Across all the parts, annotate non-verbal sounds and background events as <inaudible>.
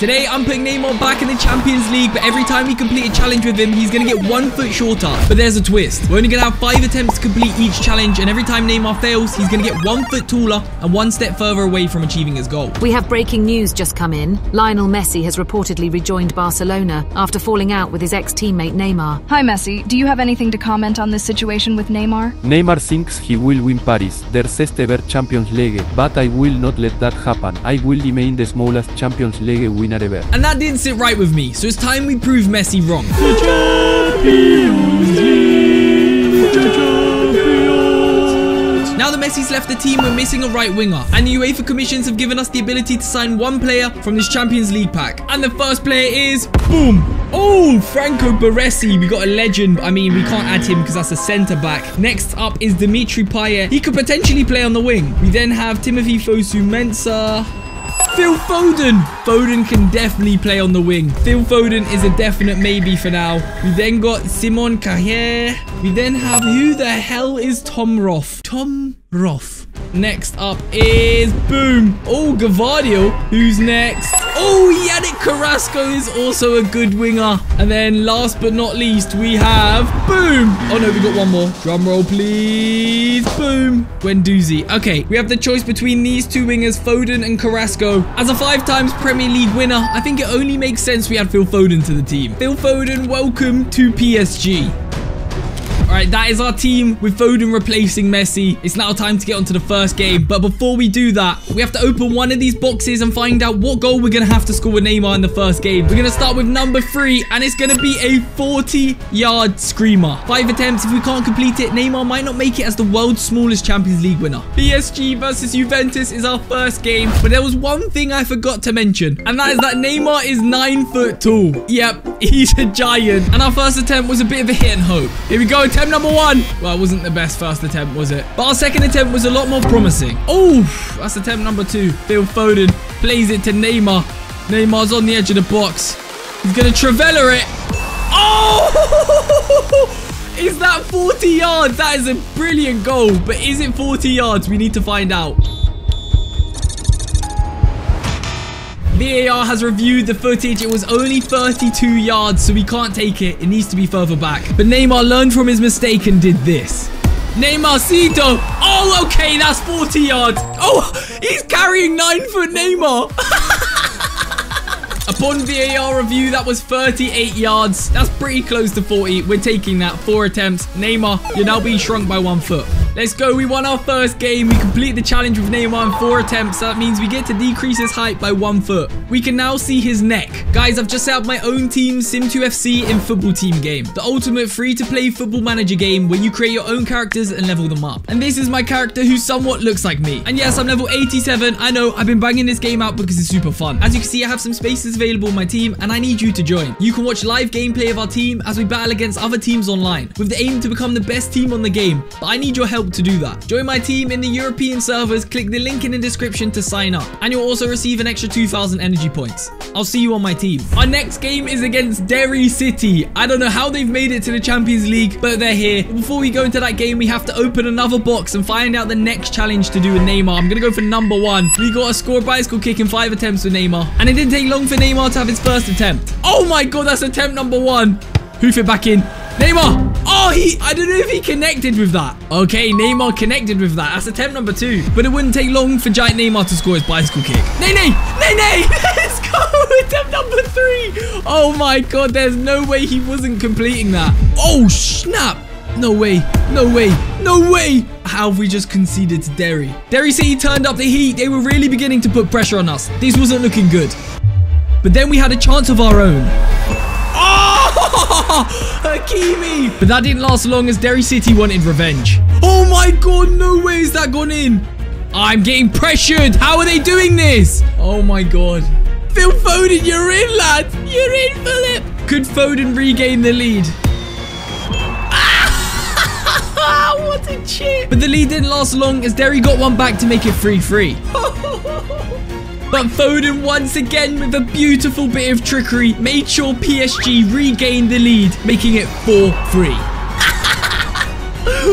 Today, I'm putting Neymar back in the Champions League, but every time we complete a challenge with him, he's going to get one foot shorter. But there's a twist. We're only going to have five attempts to complete each challenge, and every time Neymar fails, he's going to get one foot taller and one step further away from achieving his goal. We have breaking news just come in. Lionel Messi has reportedly rejoined Barcelona after falling out with his ex-teammate Neymar. Hi, Messi. Do you have anything to comment on this situation with Neymar? Neymar thinks he will win Paris, their first ever Champions League, but I will not let that happen. I will remain the smallest Champions League winner ever. And that didn't sit right with me, so it's time we prove Messi wrong. Now that Messi's left the team, we're missing a right winger. And the UEFA Commissions have given us the ability to sign one player from this Champions League pack. And the first player is... Boom! Oh, Franco Baresi. We got a legend. I mean, we can't add him because that's a centre-back. Next up is Dimitri Payet. He could potentially play on the wing. We then have Timothy Fosu-Mensah. Phil Foden. Foden can definitely play on the wing. Phil Foden is a definite maybe for now. We then got Simon Carrier. We then have who the hell is Tom Roth? Tom Roth. Next up is boom. Oh, Gvardiol. Who's next? Oh, Yannick Carrasco is also a good winger. And then last but not least, we have boom. Oh no, we got one more. Drum roll, please. Boom. Guendouzi. Okay, we have the choice between these two wingers, Foden and Carrasco. As a five times Premier League winner, I think it only makes sense we add Phil Foden to the team. Phil Foden, welcome to PSG. All right, that is our team with Foden replacing Messi. It's now time to get onto the first game. But before we do that, we have to open one of these boxes and find out what goal we're going to have to score with Neymar in the first game. We're going to start with number three, and it's going to be a 40-yard screamer. Five attempts. If we can't complete it, Neymar might not make it as the world's smallest Champions League winner. PSG versus Juventus is our first game. But there was one thing I forgot to mention, and that is that Neymar is nine foot tall. Yep, <laughs> he's a giant. And our first attempt was a bit of a hit and hope. Here we go, attempt number one. Well, it wasn't the best first attempt, was it? But our second attempt was a lot more promising. Oh, that's attempt number two. Phil Foden plays it to Neymar. Neymar's on the edge of the box. He's going to Trivela it. Oh! <laughs> Is that 40 yards? That is a brilliant goal. But is it 40 yards? We need to find out. VAR has reviewed the footage. It was only 32 yards, so we can't take it. It needs to be further back. But Neymar learned from his mistake and did this. Neymar Cito. Oh, okay, that's 40 yards. Oh, he's carrying 9-foot Neymar. <laughs> Upon VAR review, that was 38 yards. That's pretty close to 40. We're taking that. Four attempts. Neymar, you're now being shrunk by one foot. Let's go. We won our first game. We complete the challenge with Neymar in four attempts. That means we get to decrease his height by one foot. We can now see his neck. Guys, I've just set up my own team, Sim2FC in football team game. The ultimate free-to-play football manager game where you create your own characters and level them up. And this is my character who somewhat looks like me. And yes, I'm level 87. I know, I've been banging this game out because it's super fun. As you can see, I have some spaces available in my team and I need you to join. You can watch live gameplay of our team as we battle against other teams online with the aim to become the best team on the game. But I need your help to do that. Join my team in the European servers, click the link in the description to sign up. And you'll also receive an extra 2,000 energy points. I'll see you on my team. Our next game is against Derry City. I don't know how they've made it to the Champions League, but they're here. Before we go into that game, we have to open another box and find out the next challenge to do with Neymar. I'm going to go for number one. We got to score a bicycle kick in five attempts with Neymar. And it didn't take long for Neymar to have his first attempt. Oh my god, that's attempt number one. Hoof it back in. Neymar! Oh, he... I don't know if he connected with that. Okay, Neymar connected with that. That's attempt number two. But it wouldn't take long for Giant Neymar to score his bicycle kick. Nay, nay! <laughs> Let's go! <laughs> Attempt number three! Oh my god, there's no way he wasn't completing that. Oh, snap! No way. No way. No way. How have we just conceded to Derry? Derry City turned up the heat. They were really beginning to put pressure on us. This wasn't looking good. But then we had a chance of our own. <laughs> Oh! But that didn't last long as Derry City wanted revenge. Oh my god, no way is that gone in. I'm getting pressured. How are they doing this? Oh my god. Phil Foden, you're in, lad. You're in, Philip. Could Foden regain the lead? Ah, <laughs> what a chip. But the lead didn't last long as Derry got one back to make it 3-3. <laughs> But Foden once again with a beautiful bit of trickery made sure PSG regained the lead, making it 4-3.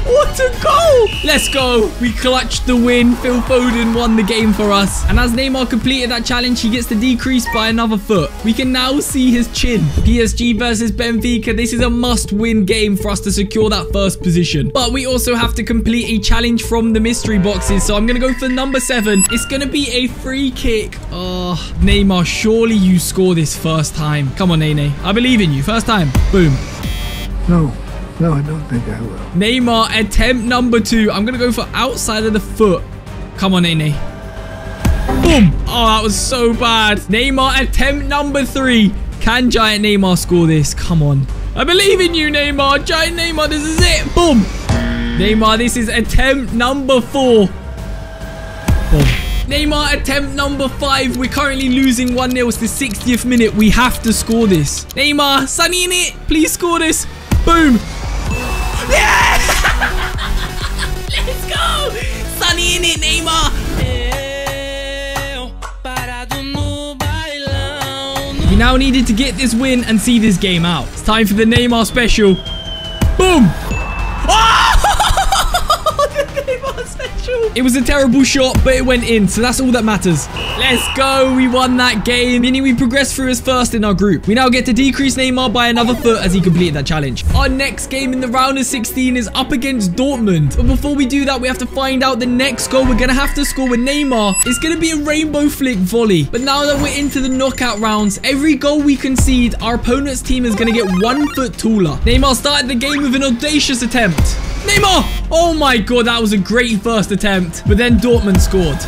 What a goal! Let's go. We clutched the win. Phil Foden won the game for us. And as Neymar completed that challenge, he gets to decrease by another foot. We can now see his chin. PSG versus Benfica. This is a must-win game for us to secure that first position. But we also have to complete a challenge from the mystery boxes. So I'm going to go for number seven. It's going to be a free kick. Oh, Neymar, surely you score this first time. Come on, Nene. I believe in you. First time. Boom. No, no, I don't think I will. Neymar, attempt number two. I'm going to go for outside of the foot. Come on, Nene. Boom. Oh, that was so bad. Neymar, attempt number three. Can Giant Neymar score this? Come on. I believe in you, Neymar. Giant Neymar, this is it. Boom. Neymar, this is attempt number four. Boom. Neymar, attempt number five. We're currently losing 1-0. It's the 60th minute. We have to score this. Neymar, Sunny in it. Please score this. Boom. Yeah! <laughs> Let's go. Sunny in it, Neymar. We now needed to get this win and see this game out. It's time for the Neymar special. Boom. Oh! the It was a terrible shot, but it went in, so that's all that matters. Let's go. We won that game, meaning we progressed through as first in our group. We now get to decrease Neymar by another foot as he completed that challenge. Our next game in the round of 16 is up against Dortmund. But before we do that, we have to find out the next goal we're going to have to score with Neymar. It's going to be a rainbow flick volley. But now that we're into the knockout rounds, every goal we concede, our opponent's team is going to get one foot taller. Neymar started the game with an audacious attempt. Neymar! Oh my god, that was a great first attempt. But then Dortmund scored.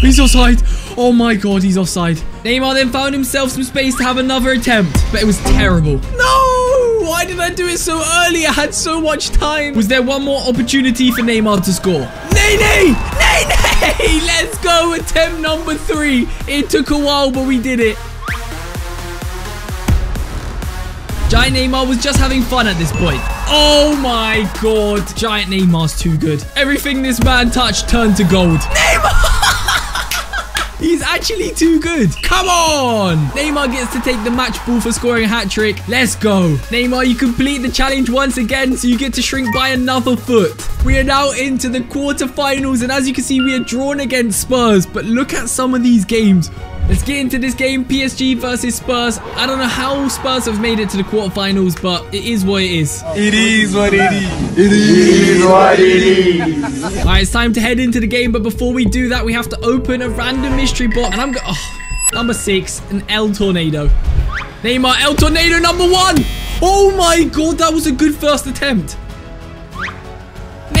He's offside. Oh my god, he's offside. Neymar then found himself some space to have another attempt, but it was terrible. No! Why did I do it so early? I had so much time. Was there one more opportunity for Neymar to score? Nene! Nene! <laughs> Let's go. Attempt number three. It took a while, but we did it. Giant Neymar was just having fun at this point. Oh my god. Giant Neymar's too good. Everything this man touched turned to gold. <laughs> Neymar! He's actually too good. Come on. Neymar gets to take the match ball for scoring a hat trick. Let's go. Neymar, you complete the challenge once again, so you get to shrink by another foot. We are now into the quarterfinals, and as you can see, we are drawn against Spurs. But look at some of these games. Let's get into this game, PSG versus Spurs. I don't know how Spurs have made it to the quarterfinals, but it is what it is. It is what it is. It is what it is. All right, it's time to head into the game, but before we do that, we have to open a random mystery box. And I'm going oh, number six, an El Tornado. Neymar, El Tornado number one. Oh my god, that was a good first attempt.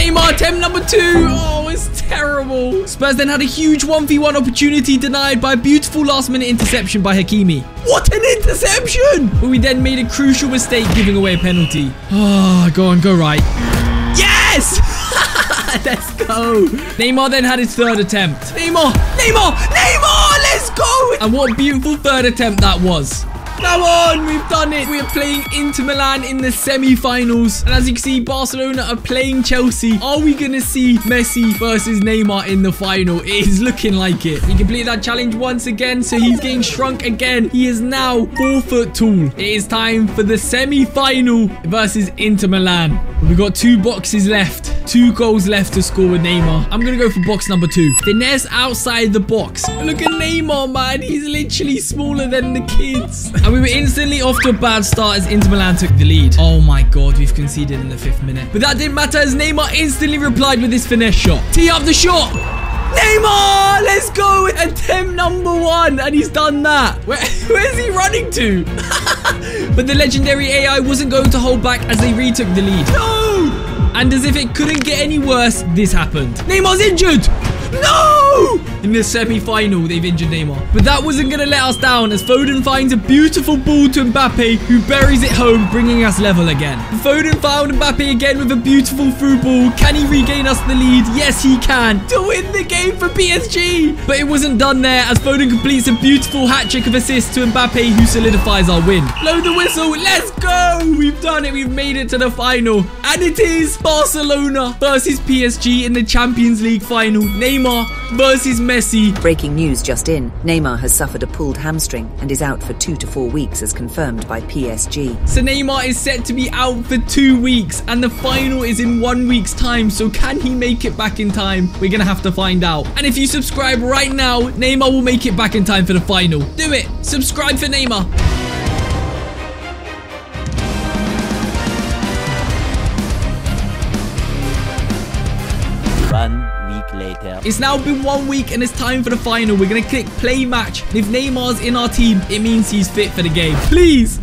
Neymar, attempt number two. Oh, it's terrible. Spurs then had a huge 1v1 opportunity denied by a beautiful last minute interception by Hakimi. What an interception! But we then made a crucial mistake giving away a penalty. Oh, go on, go right. Yes! <laughs> Let's go. Neymar then had his third attempt. Neymar, Neymar, Neymar, let's go. And what a beautiful third attempt that was. Come on, we've done it. We are playing Inter Milan in the semi-finals. And as you can see, Barcelona are playing Chelsea. Are we going to see Messi versus Neymar in the final? It is looking like it. He completed that challenge once again, so he's getting shrunk again. He is now four foot tall. It is time for the semi-final versus Inter Milan. We've got two boxes left. Two goals left to score with Neymar. I'm going to go for box number two. Finesse outside the box. Look at Neymar, man. He's literally smaller than the kids. And we were instantly off to a bad start as Inter Milan took the lead. Oh my god, we've conceded in the fifth minute. But that didn't matter as Neymar instantly replied with his finesse shot. Tee up the shot. Neymar, let's go. Attempt number one. And he's done that. Where, <laughs> where's he running to? <laughs> but the legendary AI wasn't going to hold back as they retook the lead. No! And as if it couldn't get any worse, this happened. Neymar's injured! No! In the semi-final, they've injured Neymar. But that wasn't going to let us down as Foden finds a beautiful ball to Mbappe, who buries it home, bringing us level again. Foden found Mbappe again with a beautiful through ball. Can he regain us the lead? Yes, he can. To win the game for PSG. But it wasn't done there as Foden completes a beautiful hat-trick of assists to Mbappe, who solidifies our win. Blow the whistle. Let's go. We've done it. We've made it to the final. And it is Barcelona versus PSG in the Champions League final. Neymar versus Messi Messi. Breaking news just in Neymar has suffered a pulled hamstring and is out for two to four weeks, as confirmed by PSG. So Neymar is set to be out for two weeks and the final is in one week's time. So can he make it back in time? We're going to have to find out. And if you subscribe right now, Neymar will make it back in time for the final. Do it. Subscribe for Neymar. It's now been one week and it's time for the final. We're going to click play match. If Neymar's in our team, it means he's fit for the game. Please.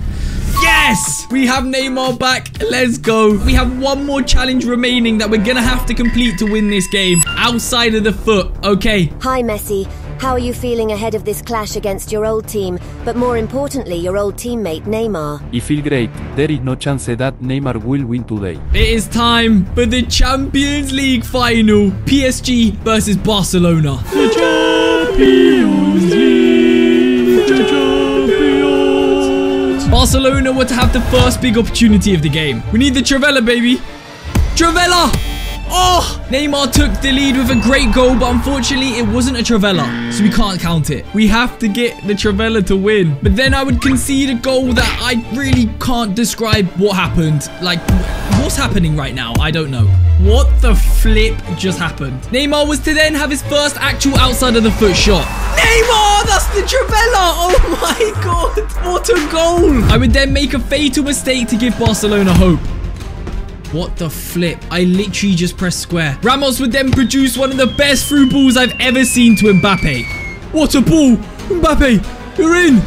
Yes! We have Neymar back. Let's go. We have one more challenge remaining that we're going to have to complete to win this game. Outside of the foot. Okay. Hi, Messi. How are you feeling ahead of this clash against your old team, but more importantly, your old teammate Neymar? I feel great. There is no chance that Neymar will win today. It is time for the Champions League final. PSG versus Barcelona. The Champions League. The Champions. Barcelona were to have the first big opportunity of the game. We need the Trivela, baby. Trivela! Oh! Neymar took the lead with a great goal, but unfortunately it wasn't a Trivela, so we can't count it. We have to get the Trivela to win. But then I would concede a goal that I really can't describe what happened. Like, what's happening right now? I don't know. What the flip just happened? Neymar was to then have his first actual outside of the foot shot. Neymar! That's the Trivela! Oh my <laughs> god! What a goal! I would then make a fatal mistake to give Barcelona hope. What the flip? I literally just pressed square. Ramos would then produce one of the best through balls I've ever seen to Mbappe. What a ball! Mbappe, you're in!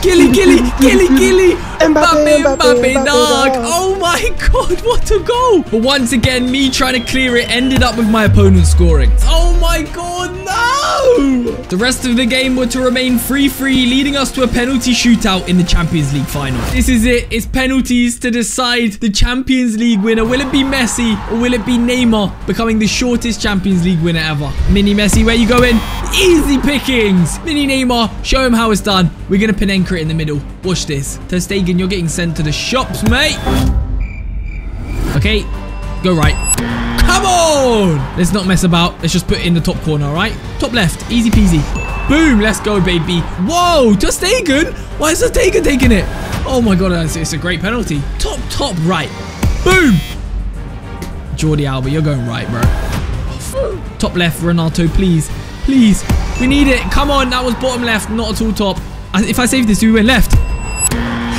Gilly, Gilly, Gilly, Gilly! <laughs> Mbappe, Mbappe, dog! Oh my <laughs> god, what a goal! But once again, me trying to clear it ended up with my opponent scoring. Oh my god, no! The rest of the game were to remain 3-3, leading us to a penalty shootout in the Champions League final. This is it. It's penalties to decide the Champions League winner. Will it be Messi or will it be Neymar becoming the shortest Champions League winner ever? Mini Messi, where you going? Easy pickings! Mini Neymar, show him how it's done. We're going to Panenka it in the middle. Watch this. Ter Stegen, you're getting sent to the shops, mate. Okay, go right. Come on! Let's not mess about. Let's just put it in the top corner, all right? Top left. Easy peasy. Boom. Let's go, baby. Whoa. just Stegen. Why is Stegen taking it? Oh, my God. It's, it's a great penalty. Top, top right. Boom. Jordi Alba, you're going right, bro. Top left, Renato, please. Please. We need it. Come on. That was bottom left, not at all top. If I save this, do we win left?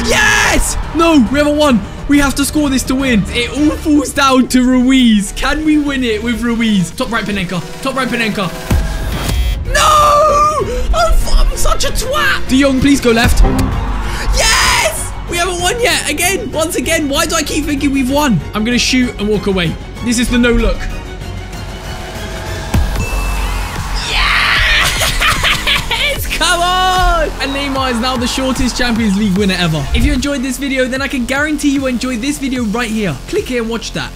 Yes! No, we haven't won. We have to score this to win. It all falls down to Ruiz. Can we win it with Ruiz? Top right Panenka. Top right Panenka. No! Oh, I'm such a twat. De Jong, please go left. Yes! We haven't won yet. Again, once again. Why do I keep thinking we've won? I'm going to shoot and walk away. This is the no look. And Neymar is now the shortest Champions League winner ever. If you enjoyed this video, then I can guarantee you enjoyed this video right here. Click here and watch that.